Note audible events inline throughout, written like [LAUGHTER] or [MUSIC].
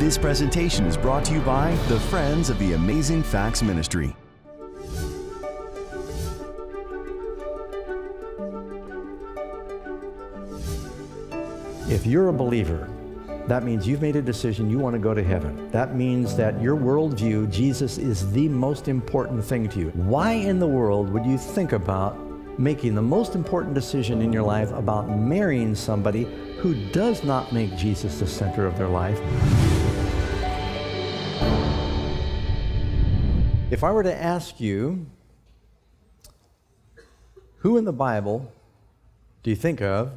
This presentation is brought to you by the Friends of the Amazing Facts Ministry. If you're a believer, that means you've made a decision you want to go to heaven. That means that your worldview, Jesus is the most important thing to you. Why in the world would you think about making the most important decision in your life about marrying somebody who does not make Jesus the center of their life? If I were to ask you, who in the Bible do you think of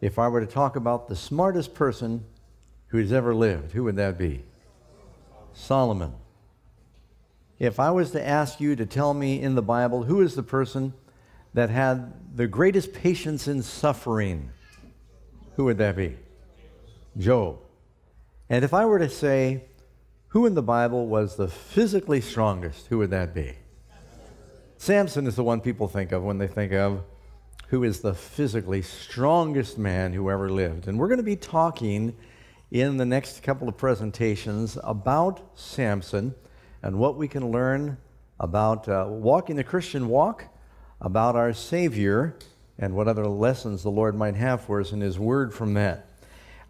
if I were to talk about the smartest person who has ever lived, who would that be? Solomon. If I was to ask you to tell me in the Bible who is the person that had the greatest patience in suffering, who would that be? Job. And if I were to say who in the Bible was the physically strongest, who would that be? Samson is the one people think of when they think of who is the physically strongest man who ever lived. And we're going to be talking in the next couple of presentations about Samson and what we can learn about uh, walking the Christian walk, about our Savior, and what other lessons the Lord might have for us in His Word from that.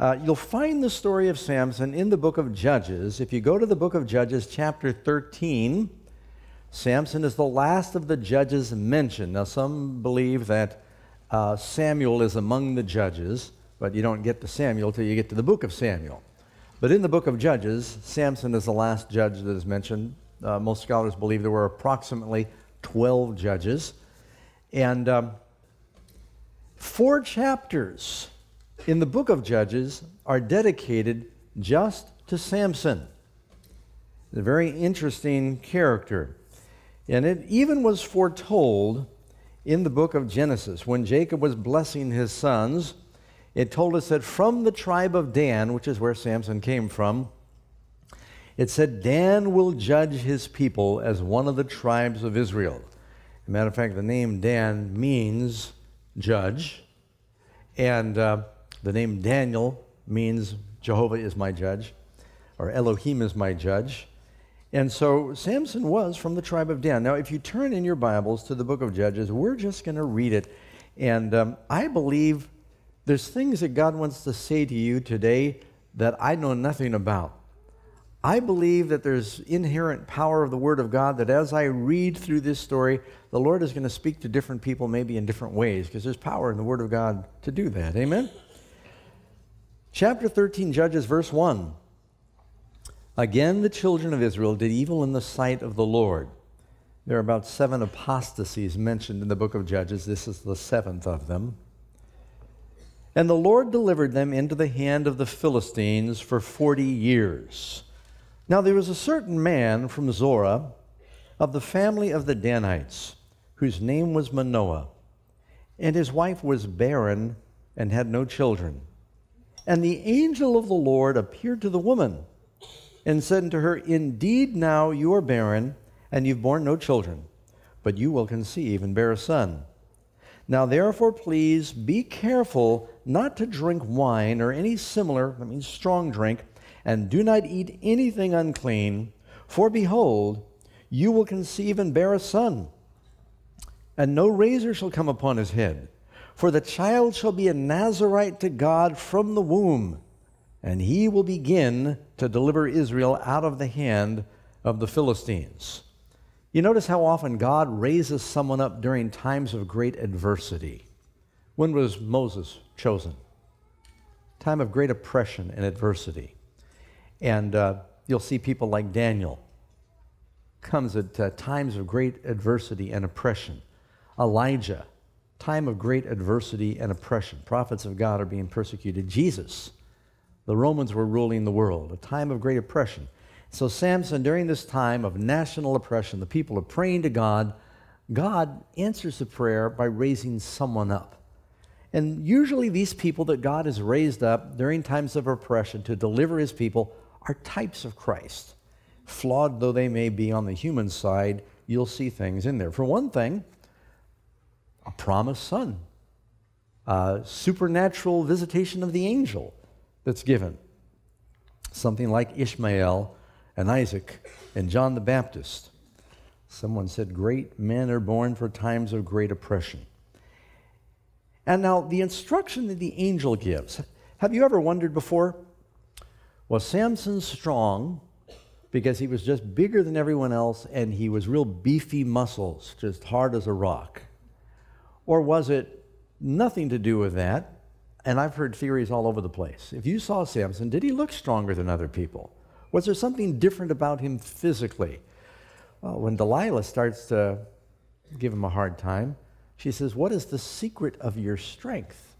Uh, you'll find the story of Samson in the book of Judges. If you go to the book of Judges, chapter 13, Samson is the last of the judges mentioned. Now, some believe that uh, Samuel is among the judges, but you don't get to Samuel till you get to the book of Samuel. But in the book of Judges, Samson is the last judge that is mentioned. Uh, most scholars believe there were approximately 12 judges. And um, four chapters in the book of Judges are dedicated just to Samson. A very interesting character. And it even was foretold in the book of Genesis, when Jacob was blessing his sons, it told us that from the tribe of Dan, which is where Samson came from, it said, Dan will judge his people as one of the tribes of Israel. Matter of fact, the name Dan means judge, and uh, the name Daniel means Jehovah is my judge, or Elohim is my judge. And so Samson was from the tribe of Dan. Now, if you turn in your Bibles to the book of Judges, we're just going to read it. And um, I believe there's things that God wants to say to you today that I know nothing about. I believe that there's inherent power of the Word of God that as I read through this story, the Lord is going to speak to different people maybe in different ways because there's power in the Word of God to do that. Amen? Chapter 13, Judges, verse 1. Again, the children of Israel did evil in the sight of the Lord. There are about seven apostasies mentioned in the book of Judges. This is the seventh of them. And the Lord delivered them into the hand of the Philistines for 40 years. Now there was a certain man from Zorah of the family of the Danites, whose name was Manoah, and his wife was barren and had no children. And the angel of the Lord appeared to the woman and said unto her, Indeed, now you are barren, and you've borne no children, but you will conceive and bear a son. Now, therefore, please be careful not to drink wine or any similar, that means strong drink, and do not eat anything unclean, for behold, you will conceive and bear a son. And no razor shall come upon his head, for the child shall be a Nazarite to God from the womb and he will begin to deliver Israel out of the hand of the Philistines. You notice how often God raises someone up during times of great adversity. When was Moses chosen? Time of great oppression and adversity. And uh, you'll see people like Daniel comes at uh, times of great adversity and oppression. Elijah, time of great adversity and oppression. Prophets of God are being persecuted. Jesus, the Romans were ruling the world, a time of great oppression. So, Samson, during this time of national oppression, the people are praying to God. God answers the prayer by raising someone up. And usually, these people that God has raised up during times of oppression to deliver his people are types of Christ. Flawed though they may be on the human side, you'll see things in there. For one thing, a promised son, a supernatural visitation of the angel that's given. something like Ishmael and Isaac and John the Baptist. Someone said, Great men are born for times of great oppression. And now, the instruction that the angel gives have you ever wondered before? Was Samson strong because he was just bigger than everyone else and he was real beefy muscles, just hard as a rock? Or was it nothing to do with that? And I've heard theories all over the place. If you saw Samson, did he look stronger than other people? Was there something different about him physically? Well, when Delilah starts to give him a hard time, she says, What is the secret of your strength?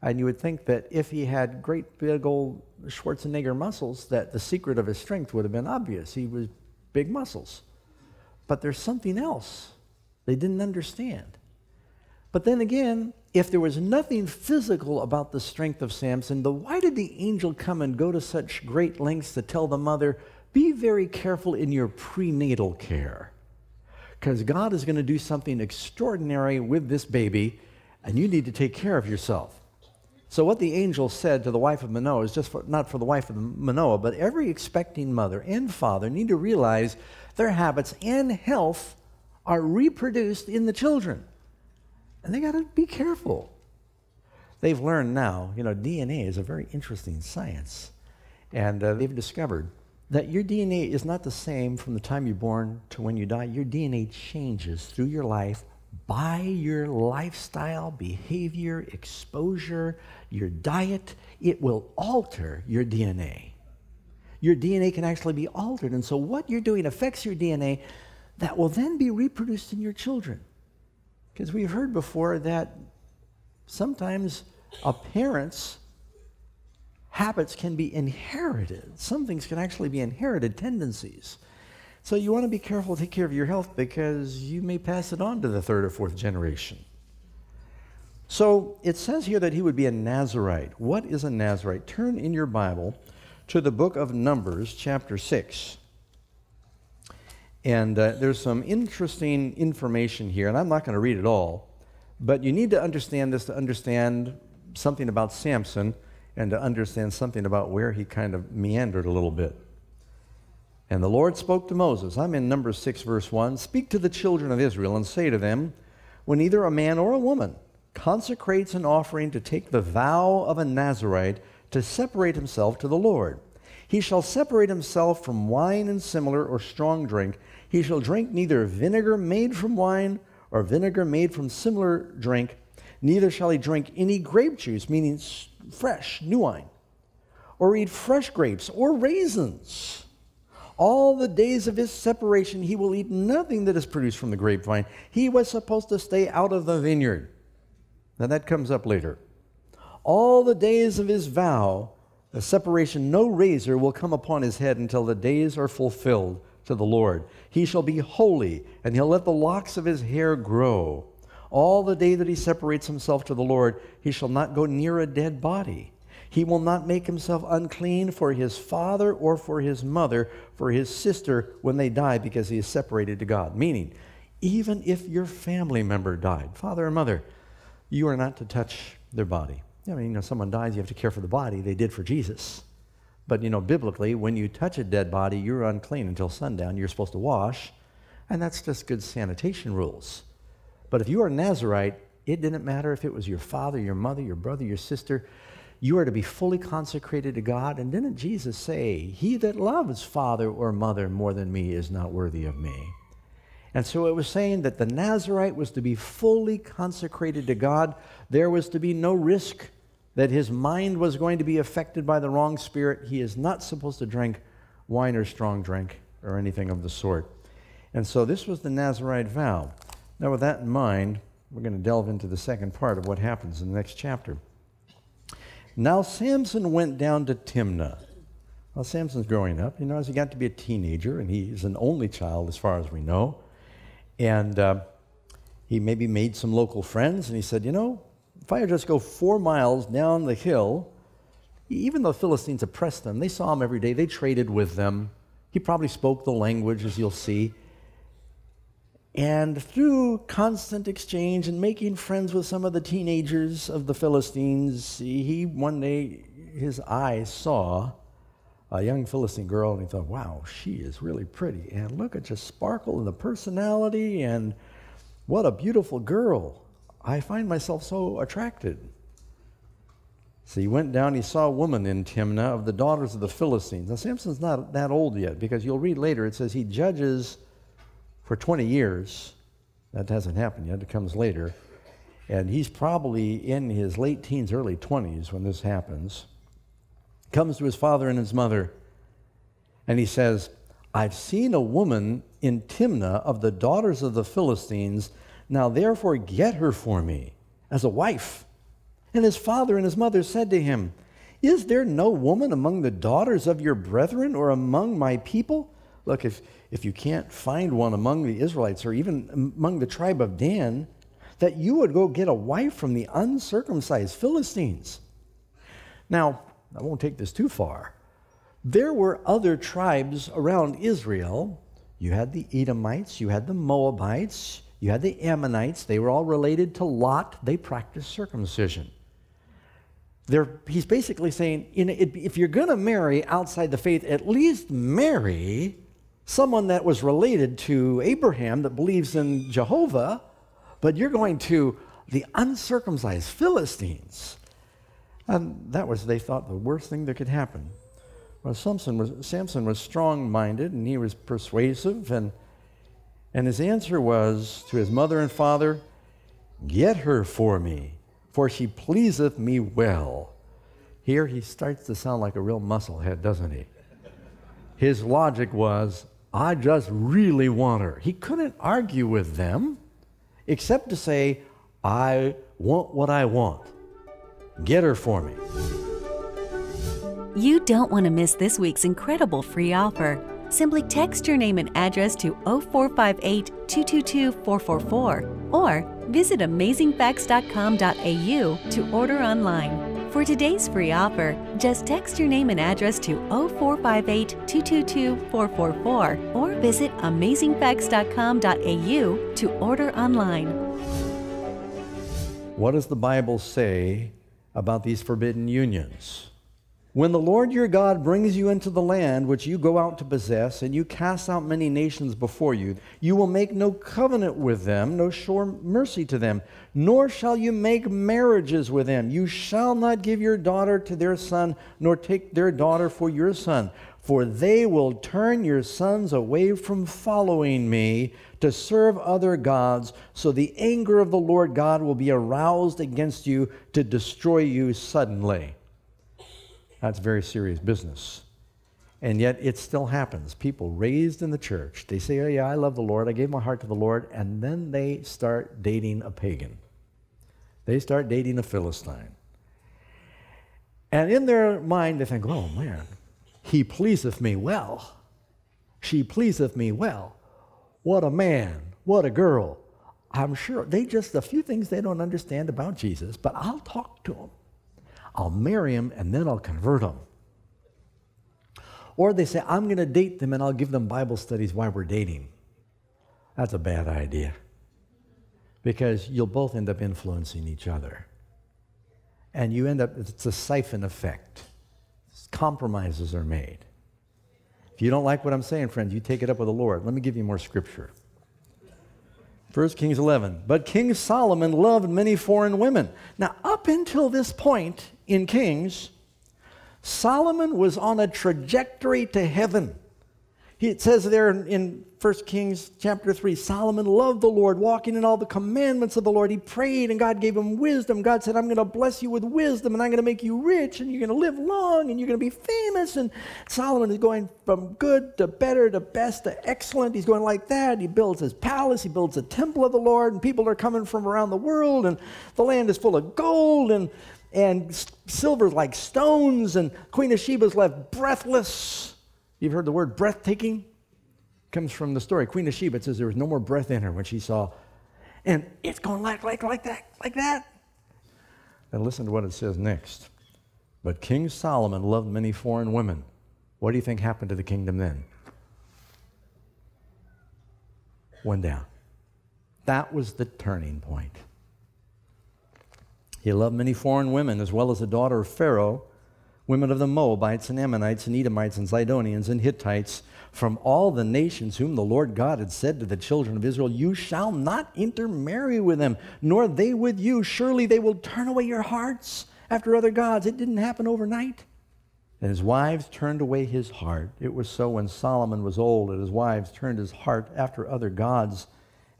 And you would think that if he had great big old Schwarzenegger muscles, that the secret of his strength would have been obvious. He was big muscles. But there's something else they didn't understand. But then again, if there was nothing physical about the strength of Samson, then why did the angel come and go to such great lengths to tell the mother, be very careful in your prenatal care? Because God is going to do something extraordinary with this baby, and you need to take care of yourself. So, what the angel said to the wife of Manoah is just for, not for the wife of Manoah, but every expecting mother and father need to realize their habits and health are reproduced in the children. And they got to be careful. They've learned now, you know, DNA is a very interesting science. And uh, they've discovered that your DNA is not the same from the time you're born to when you die. Your DNA changes through your life by your lifestyle, behavior, exposure, your diet, it will alter your DNA. Your DNA can actually be altered. And so, what you're doing affects your DNA that will then be reproduced in your children. Because we've heard before that sometimes a parent's habits can be inherited. Some things can actually be inherited tendencies. So you want to be careful to take care of your health because you may pass it on to the third or fourth generation. So it says here that he would be a Nazarite. What is a Nazarite? Turn in your Bible to the book of Numbers, chapter 6. And uh, there's some interesting information here, and I'm not going to read it all, but you need to understand this to understand something about Samson and to understand something about where he kind of meandered a little bit. And the Lord spoke to Moses. I'm in Numbers 6, verse 1. Speak to the children of Israel and say to them, When either a man or a woman consecrates an offering to take the vow of a Nazarite to separate himself to the Lord, he shall separate himself from wine and similar or strong drink. He shall drink neither vinegar made from wine or vinegar made from similar drink, neither shall he drink any grape juice, meaning fresh, new wine, or eat fresh grapes or raisins all the days of his separation, he will eat nothing that is produced from the grapevine. He was supposed to stay out of the vineyard. Now that comes up later. All the days of his vow, the separation, no razor will come upon his head until the days are fulfilled to the Lord. He shall be holy, and he'll let the locks of his hair grow. All the day that he separates himself to the Lord, he shall not go near a dead body. He will not make himself unclean for his father or for his mother, for his sister when they die because he is separated to God. Meaning, even if your family member died, father or mother, you are not to touch their body. I mean, you know, someone dies, you have to care for the body. They did for Jesus. But, you know, biblically, when you touch a dead body, you're unclean until sundown. You're supposed to wash, and that's just good sanitation rules. But if you are a Nazarite, it didn't matter if it was your father, your mother, your brother, your sister. You are to be fully consecrated to God. And didn't Jesus say, He that loves father or mother more than me is not worthy of me? And so it was saying that the Nazarite was to be fully consecrated to God. There was to be no risk that his mind was going to be affected by the wrong spirit. He is not supposed to drink wine or strong drink or anything of the sort. And so this was the Nazarite vow. Now, with that in mind, we're going to delve into the second part of what happens in the next chapter. Now Samson went down to Timnah. Well, Samson's growing up. You know, as he got to be a teenager, and he's an only child as far as we know. And uh, he maybe made some local friends, and he said, You know, if I just go four miles down the hill, even though the Philistines oppressed them, they saw him every day, they traded with them. He probably spoke the language, as you'll see. And through constant exchange and making friends with some of the teenagers of the Philistines, he one day, his eyes saw a young Philistine girl, and he thought, wow, she is really pretty. And look at just sparkle and the personality, and what a beautiful girl. I find myself so attracted. So he went down, he saw a woman in Timnah of the daughters of the Philistines. Now, Samson's not that old yet, because you'll read later, it says he judges for 20 years. That hasn't happened yet, it comes later. And he's probably in his late teens, early 20s when this happens comes to his father and his mother, and he says, I've seen a woman in Timnah of the daughters of the Philistines. Now therefore get her for me as a wife. And his father and his mother said to him, Is there no woman among the daughters of your brethren or among my people? Look, if, if you can't find one among the Israelites or even among the tribe of Dan, that you would go get a wife from the uncircumcised Philistines. Now, I won't take this too far. There were other tribes around Israel. You had the Edomites, you had the Moabites, you had the Ammonites. They were all related to Lot. They practiced circumcision. They're, he's basically saying if you're going to marry outside the faith, at least marry someone that was related to Abraham that believes in Jehovah, but you're going to the uncircumcised Philistines. And that was, they thought, the worst thing that could happen. Well, Samson was, Samson was strong minded and he was persuasive, and, and his answer was to his mother and father, Get her for me, for she pleaseth me well. Here he starts to sound like a real musclehead, doesn't he? His logic was, I just really want her. He couldn't argue with them except to say, I want what I want. Get her for me. You don't want to miss this week's incredible free offer. Simply text your name and address to 0458 222 444 or visit amazingfacts.com.au to order online. For today's free offer, just text your name and address to 0458 222 444 or visit amazingfacts.com.au to order online. What does the Bible say about these forbidden unions. When the Lord your God brings you into the land which you go out to possess, and you cast out many nations before you, you will make no covenant with them, no sure mercy to them, nor shall you make marriages with them. You shall not give your daughter to their son, nor take their daughter for your son, for they will turn your sons away from following me to serve other gods, so the anger of the Lord God will be aroused against you to destroy you suddenly. That's very serious business. And yet it still happens. People raised in the church, they say, Oh, yeah, I love the Lord. I gave my heart to the Lord. And then they start dating a pagan. They start dating a Philistine. And in their mind, they think, Oh, man, he pleaseth me well. She pleaseth me well. What a man. What a girl. I'm sure they just a few things they don't understand about Jesus, but I'll talk to them. I'll marry him and then I'll convert them. Or they say, I'm going to date them and I'll give them Bible studies while we're dating. That's a bad idea because you'll both end up influencing each other. And you end up, it's a siphon effect. Compromises are made. If you don't like what I'm saying, friends, you take it up with the Lord. Let me give you more scripture. 1 Kings 11. But King Solomon loved many foreign women. Now, up until this point in Kings, Solomon was on a trajectory to heaven. It says there in 1 Kings chapter 3 Solomon loved the Lord, walking in all the commandments of the Lord. He prayed, and God gave him wisdom. God said, I'm going to bless you with wisdom, and I'm going to make you rich, and you're going to live long, and you're going to be famous. And Solomon is going from good to better to best to excellent. He's going like that. He builds his palace, he builds a temple of the Lord, and people are coming from around the world, and the land is full of gold, and and silver's like stones, and Queen of Sheba's left breathless. You've heard the word breathtaking? Comes from the story. Queen of Sheba, it says there was no more breath in her when she saw, and it's going like, like, like that, like that. And listen to what it says next. But King Solomon loved many foreign women. What do you think happened to the kingdom then? Went down. That was the turning point. He loved many foreign women as well as the daughter of Pharaoh women of the Moabites and Ammonites and Edomites and Zidonians and Hittites, from all the nations whom the Lord God had said to the children of Israel, You shall not intermarry with them, nor they with you. Surely they will turn away your hearts after other gods. It didn't happen overnight. And his wives turned away his heart. It was so when Solomon was old, and his wives turned his heart after other gods,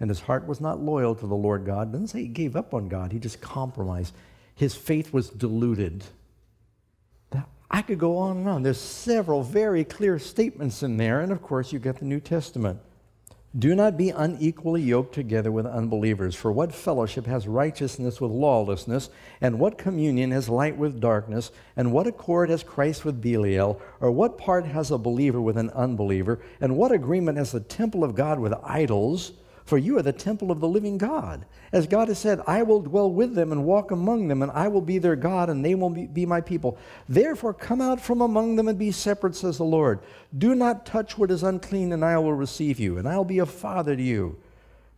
and his heart was not loyal to the Lord God. It doesn't say he gave up on God, he just compromised. His faith was diluted. I could go on and on. There's several very clear statements in there, and of course, you get the New Testament. Do not be unequally yoked together with unbelievers. For what fellowship has righteousness with lawlessness? And what communion has light with darkness? And what accord has Christ with Belial? Or what part has a believer with an unbeliever? And what agreement has the temple of God with idols? For you are the temple of the living God. As God has said, I will dwell with them and walk among them, and I will be their God, and they will be my people. Therefore, come out from among them and be separate, says the Lord. Do not touch what is unclean, and I will receive you, and I'll be a father to you.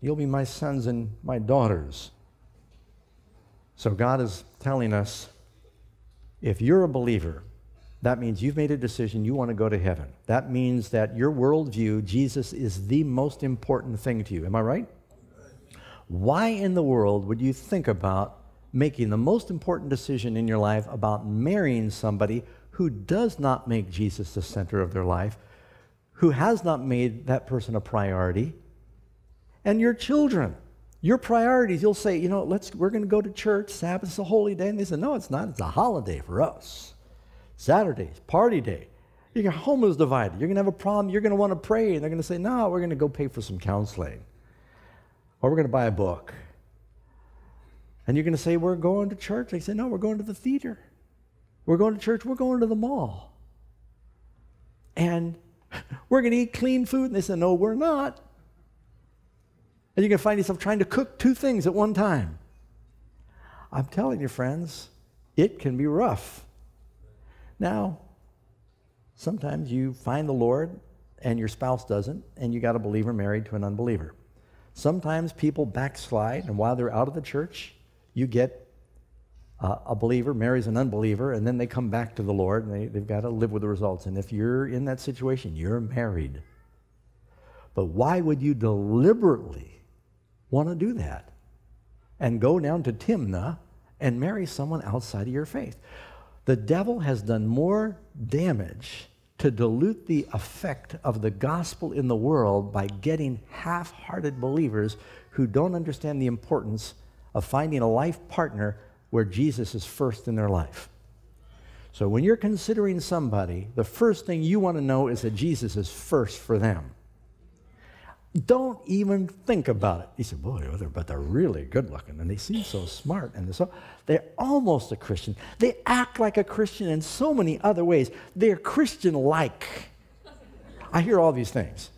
You'll be my sons and my daughters. So, God is telling us if you're a believer, that means you've made a decision, you want to go to heaven. That means that your worldview, Jesus is the most important thing to you. Am I right? Why in the world would you think about making the most important decision in your life about marrying somebody who does not make Jesus the center of their life, who has not made that person a priority, and your children? Your priorities, you'll say, you know, let's, we're going to go to church. Sabbath's a holy day. And they say, no, it's not. It's a holiday for us. Saturdays, party day. Your home is divided. You're going to have a problem. You're going to want to pray. And they're going to say, no, we're going to go pay for some counseling. Or we're going to buy a book. And you're going to say, we're going to church. They say, no, we're going to the theater. We're going to church. We're going to the mall. And [LAUGHS] we're going to eat clean food. And they say, no, we're not. And you can find yourself trying to cook two things at one time. I'm telling you, friends, it can be rough. Now, sometimes you find the Lord and your spouse doesn't, and you got a believer married to an unbeliever. Sometimes people backslide, and while they're out of the church, you get uh, a believer marries an unbeliever, and then they come back to the Lord, and they, they've got to live with the results. And if you're in that situation, you're married. But why would you deliberately want to do that and go down to Timnah and marry someone outside of your faith? The devil has done more damage to dilute the effect of the gospel in the world by getting half hearted believers who don't understand the importance of finding a life partner where Jesus is first in their life. So when you're considering somebody, the first thing you want to know is that Jesus is first for them. Don't even think about it. He said, Boy, oh, but they're really good looking and they seem so smart and they're so they're almost a Christian. They act like a Christian in so many other ways. They're Christian like. I hear all these things.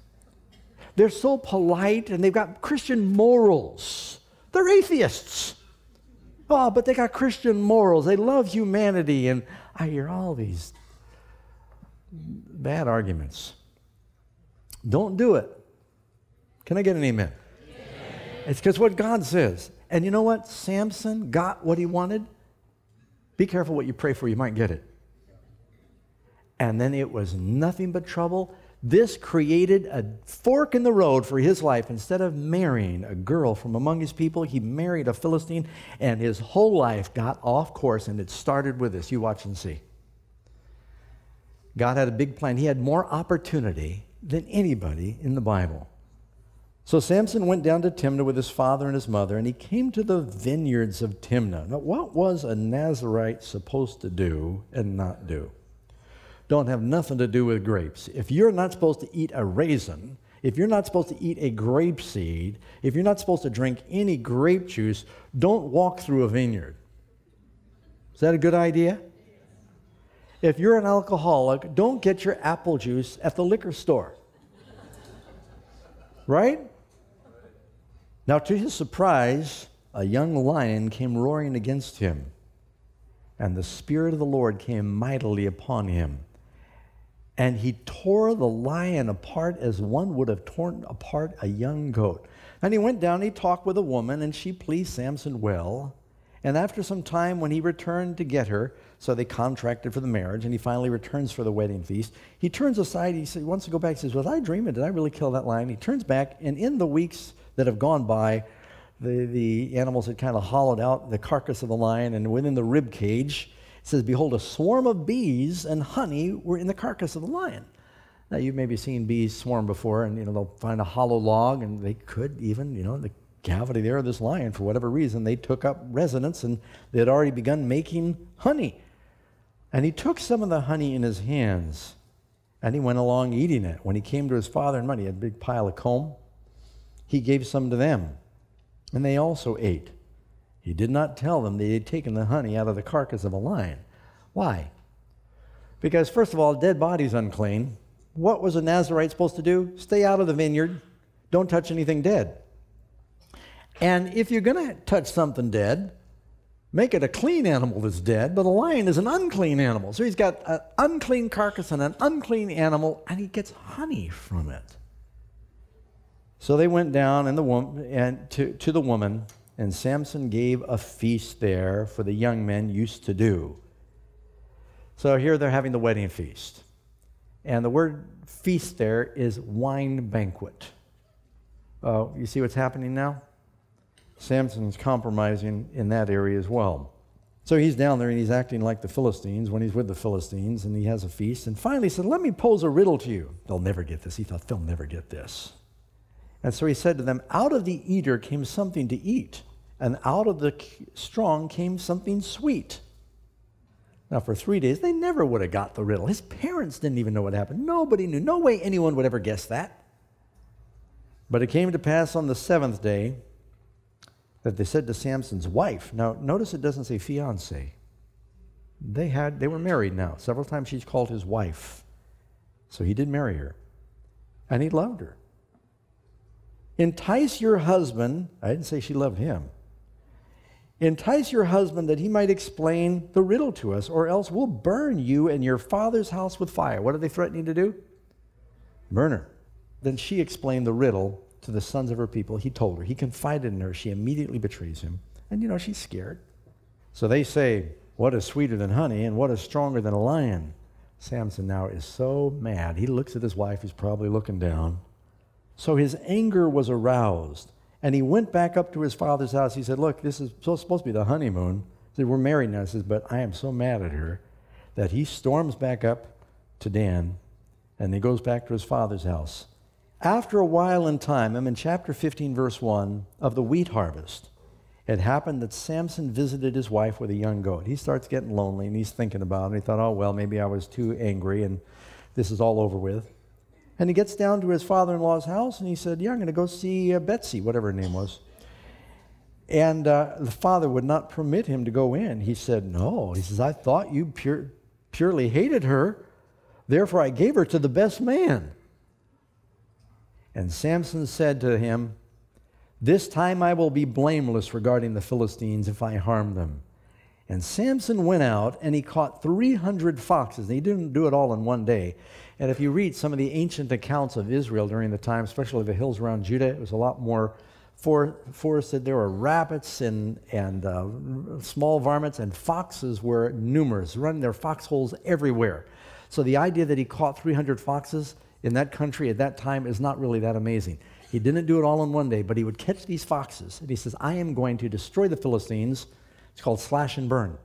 They're so polite and they've got Christian morals. They're atheists. Oh, but they got Christian morals. They love humanity. And I hear all these bad arguments. Don't do it. Can I get an amen? amen. It's because what God says. And you know what? Samson got what he wanted. Be careful what you pray for, you might get it. And then it was nothing but trouble. This created a fork in the road for his life. Instead of marrying a girl from among his people, he married a Philistine, and his whole life got off course. And it started with this. You watch and see. God had a big plan. He had more opportunity than anybody in the Bible. So Samson went down to Timnah with his father and his mother, and he came to the vineyards of Timnah. Now, what was a Nazarite supposed to do and not do? Don't have nothing to do with grapes. If you're not supposed to eat a raisin, if you're not supposed to eat a grape seed, if you're not supposed to drink any grape juice, don't walk through a vineyard. Is that a good idea? If you're an alcoholic, don't get your apple juice at the liquor store. Right? Now, to his surprise, a young lion came roaring against him, and the Spirit of the Lord came mightily upon him. And he tore the lion apart as one would have torn apart a young goat. And he went down, he talked with a woman, and she pleased Samson well. And after some time, when he returned to get her, So they contracted for the marriage, and he finally returns for the wedding feast. He turns aside, he, wants to go back. He says, Was I dreaming? Did I really kill that lion? He turns back, and in the weeks that have gone by, the, the animals had kind of hollowed out the carcass of the lion, and within the rib cage, it says, Behold, a swarm of bees and honey were in the carcass of the lion. Now, you've maybe seen bees swarm before, and you know they'll find a hollow log, and they could even, you know, the cavity there of this lion, for whatever reason, they took up residence, and they had already begun making honey. And he took some of the honey in his hands, and he went along eating it. When he came to his father and mother, he had a big pile of comb. He gave some to them, and they also ate. He did not tell them that he had taken the honey out of the carcass of a lion. Why? Because, first of all, dead body's unclean. What was a Nazarite supposed to do? Stay out of the vineyard. Don't touch anything dead. And if you're going to touch something dead, make it a clean animal that's dead, but a lion is an unclean animal. So he's got an unclean carcass and an unclean animal, and he gets honey from it. So they went down and the and to, to the woman, and Samson gave a feast there for the young men used to do. So here they're having the wedding feast. And the word feast there is wine banquet. Uh, you see what's happening now? Samson's compromising in that area as well. So he's down there and he's acting like the Philistines when he's with the Philistines and he has a feast. And finally he said, Let me pose a riddle to you. They'll never get this. He thought, They'll never get this. And so he said to them, Out of the eater came something to eat, and out of the strong came something sweet. Now, for three days, they never would have got the riddle. His parents didn't even know what happened. Nobody knew. No way anyone would ever guess that. But it came to pass on the seventh day that they said to Samson's wife. Now, notice it doesn't say fiance. They had they were married now. Several times she's called his wife. So he did marry her. And he loved her. Entice your husband. I didn't say she loved him. Entice your husband that he might explain the riddle to us, or else we'll burn you and your father's house with fire. What are they threatening to do? Burn her. Then she explained the riddle to the sons of her people. He told her. He confided in her. She immediately betrays him. And you know, she's scared. So they say, What is sweeter than honey and what is stronger than a lion? Samson now is so mad. He looks at his wife, who's probably looking down. So his anger was aroused. And he went back up to his father's house. He said, Look, this is supposed to be the honeymoon. He said, We're married now. He says, But I am so mad at her that he storms back up to Dan and he goes back to his father's house. After a while in time, I'm in chapter 15, verse 1 of the wheat harvest. It happened that Samson visited his wife with a young goat. He starts getting lonely and he's thinking about it. He thought, oh, well, maybe I was too angry and this is all over with. And he gets down to his father in law's house and he said, Yeah, I'm going to go see uh, Betsy, whatever her name was. And uh, the father would not permit him to go in. He said, No. He says, I thought you pure, purely hated her, therefore I gave her to the best man. And Samson said to him, This time I will be blameless regarding the Philistines if I harm them. And Samson went out and he caught 300 foxes. And he didn't do it all in one day. And if you read some of the ancient accounts of Israel during the time, especially the hills around Judah, it was a lot more for, forested. There were rabbits and, and uh, small varmints, and foxes were numerous, running their foxholes everywhere. So the idea that he caught 300 foxes in that country at that time is not really that amazing. He didn't do it all in one day, but he would catch these foxes, and he says, I am going to destroy the Philistines. It's called slash and burn.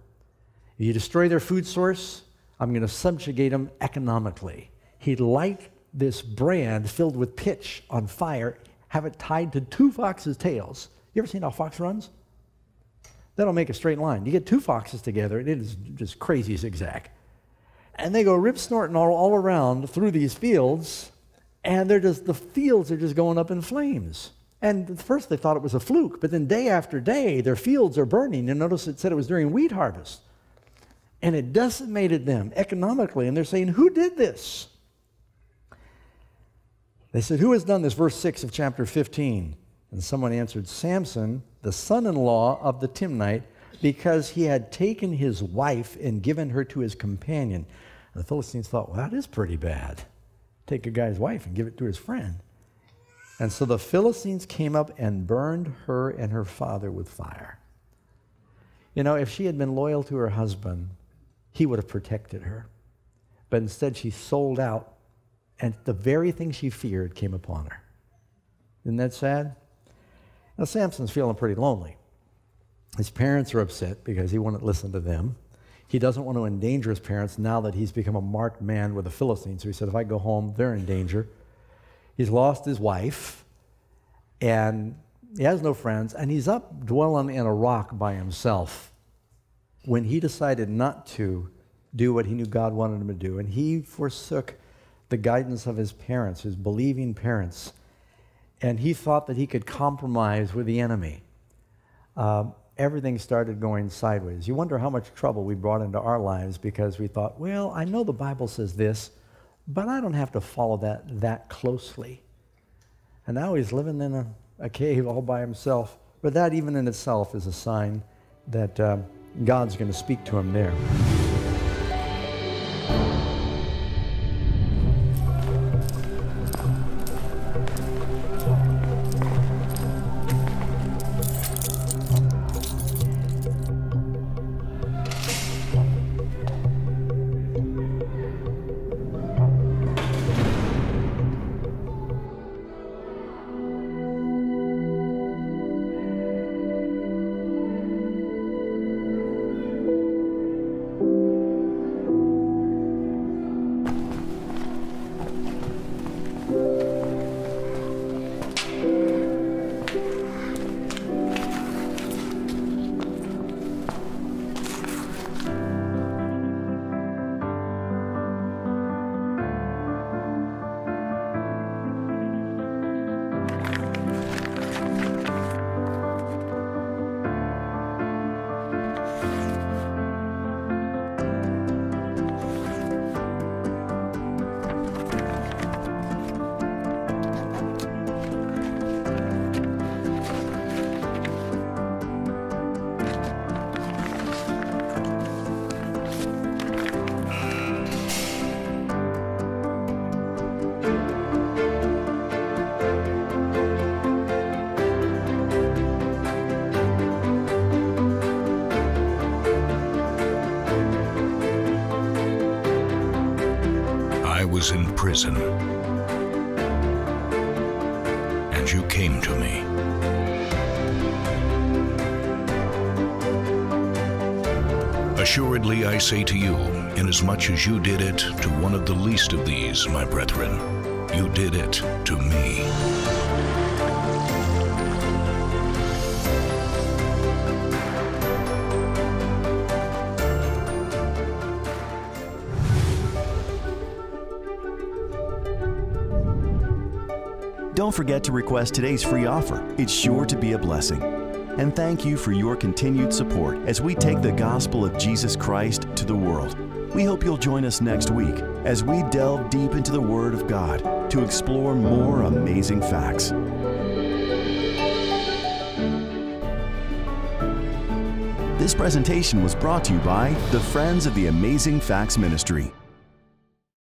If you destroy their food source, I'm going to subjugate them economically he'd light this brand filled with pitch on fire, have it tied to two foxes' tails. You ever seen how a fox runs? Don't make a straight line. You get two foxes together, and it is just crazy zigzag. And they go rip snorting all, all around through these fields, and they're just the fields are just going up in flames. And at first they thought it was a fluke, but then day after day their fields are burning. And notice it said it was during wheat harvest. And it decimated them economically. And they're saying, Who did this? They said, Who has done this? Verse 6 of chapter 15. And someone answered, Samson, the son in law of the Timnite, because he had taken his wife and given her to his companion. And the Philistines thought, Well, that is pretty bad. Take a guy's wife and give it to his friend. And so the Philistines came up and burned her and her father with fire. You know, if she had been loyal to her husband, he would have protected her. But instead, she sold out, and the very thing she feared came upon her. Isn't that sad? Now, Samson's feeling pretty lonely. His parents are upset because he wouldn't listen to them. He doesn't want to endanger his parents now that he's become a marked man with the Philistines. So he said, if I go home, they're in danger. He's lost his wife, and he has no friends, and he's up dwelling in a rock by himself when he decided not to do what he knew God wanted him to do, and he forsook the guidance of his parents, his believing parents, and he thought that he could compromise with the enemy. Um, everything started going sideways. You wonder how much trouble we brought into our lives because we thought, well, I know the Bible says this, but I don't have to follow that that closely. And now he's living in a, a cave all by himself. But that, even in itself, is a sign that um, God's going to speak to him there. Prison, and you came to me. Assuredly, I say to you, inasmuch as you did it to one of the least of these, my brethren, you did it to me. Don't forget to request today's free offer. It's sure to be a blessing. And thank you for your continued support as we take the gospel of Jesus Christ to the world. We hope you'll join us next week as we delve deep into the Word of God to explore more amazing facts. This presentation was brought to you by the Friends of the Amazing Facts Ministry.